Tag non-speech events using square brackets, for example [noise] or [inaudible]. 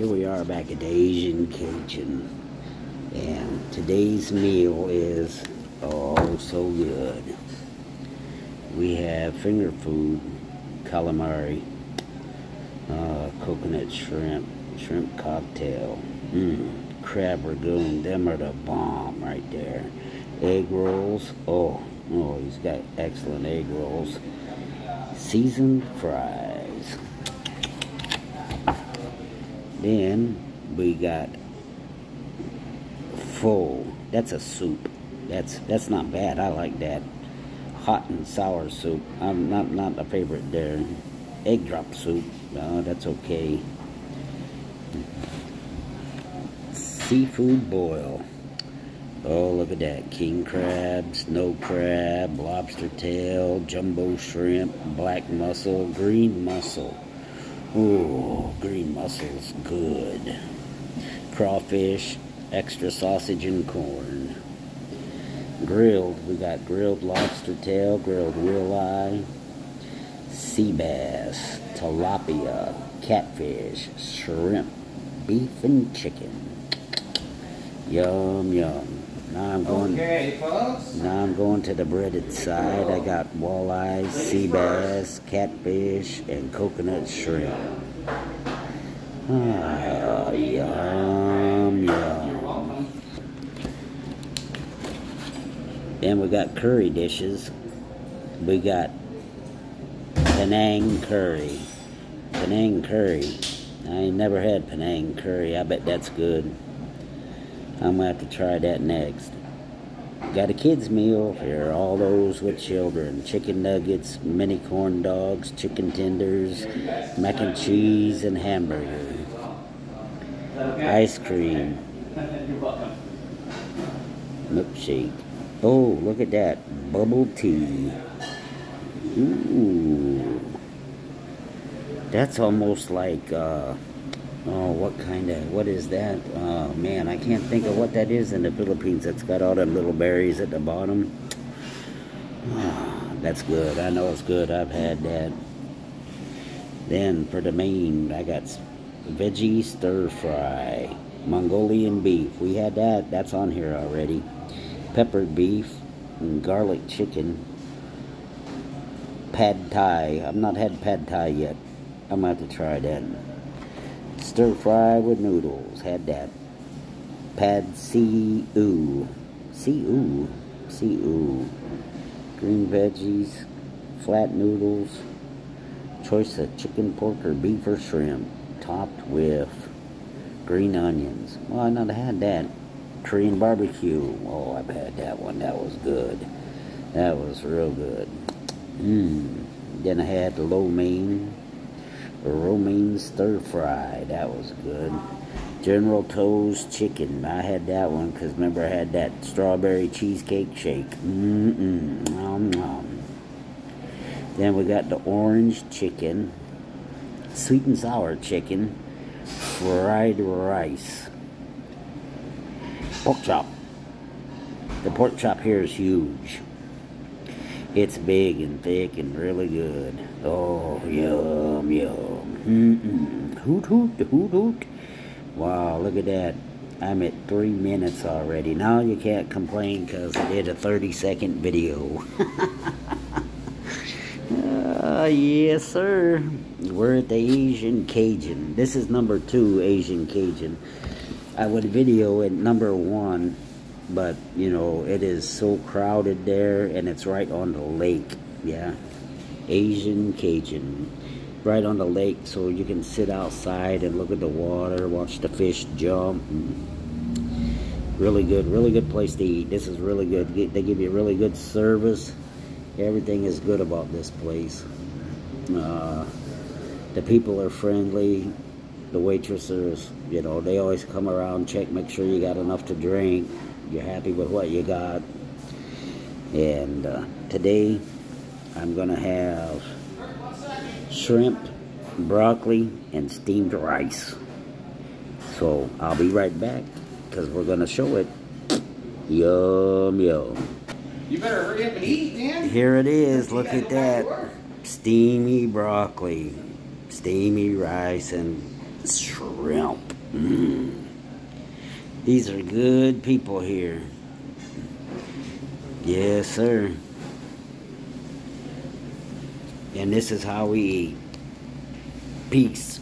here we are back at Asian Cajun. And today's meal is oh so good. We have finger food, calamari, uh, coconut shrimp, shrimp cocktail, mm, crab rangoon. Them are the bomb right there. Egg rolls. Oh, oh, he's got excellent egg rolls. Seasoned fries. Then we got full. That's a soup. That's that's not bad. I like that. Hot and sour soup. I'm not not a favorite there. Egg drop soup. Uh, that's okay. Seafood boil. Oh, look at that. King crab, snow crab, lobster tail, jumbo shrimp, black mussel, green mussel. Ooh, green mussel's good. Crawfish, extra sausage and corn. Grilled, we got grilled lobster tail, grilled walleye, sea bass, tilapia, catfish, shrimp, beef and chicken. Yum yum. Now I'm going. Okay, folks. Now I'm going to the breaded side. I got walleye, sea bass, catfish, and coconut shrimp. Ah, yum yum. Then we got curry dishes. We got Penang curry. Penang curry. I ain't never had Penang curry. I bet that's good. I'm gonna have to try that next. Got a kids meal for all those with children. Chicken nuggets, mini corn dogs, chicken tenders, mac and cheese, and hamburger. Ice cream, milkshake. Oh, look at that. Bubble tea. Ooh. That's almost like, uh, oh, what kind of, what is that? Oh, man, I can't think of what that is in the Philippines. That's got all them little berries at the bottom. Ah, that's good. I know it's good. I've had that. Then for the main, I got veggie stir fry, Mongolian beef. We had that. That's on here already. Peppered beef and garlic chicken. Pad Thai. I've not had pad Thai yet. I'm gonna have to try that. Stir fry with noodles. Had that. Pad see ew. See ew. See ew. Green veggies. Flat noodles. Choice of chicken, pork, or beef or shrimp. Topped with green onions. Well, I not had that. Korean barbecue. Oh, I've had that one. That was good. That was real good. Mmm. Then I had the lo mein, romaine stir fry. That was good. General Tso's chicken. I had that one because remember I had that strawberry cheesecake shake. Mmm. Nom nom. Then we got the orange chicken, sweet and sour chicken, fried rice, pork chop. The pork chop here is huge. It's big and thick and really good. Oh, yum, yum. Mm-mm. Hoot, hoot, hoot, hoot. Wow, look at that. I'm at three minutes already. Now you can't complain because I did a 30 second video. uh, [laughs] yes, sir. We're at the Asian Cajun. This is number two Asian Cajun. I would video at number one but you know it is so crowded there and it's right on the lake yeah. Asian cajun right on the lake so you can sit outside and look at the water watch the fish jump really good really good place to eat. This is really good. They give you really good service. Everything is good about this place. Uh, the people are friendly. The waitresses you know they always come around check make sure you got enough to drink you're happy with what you got. And uh, today I'm gonna have shrimp, broccoli, and steamed rice. So I'll be right back because we're gonna show it. Yum yum. You better hurry up and eat, man. Here it is. Look at to that. Steamy broccoli, steamy rice, and shrimp. Mm. These are good people here. Yes, sir. And this is how we eat. Peace.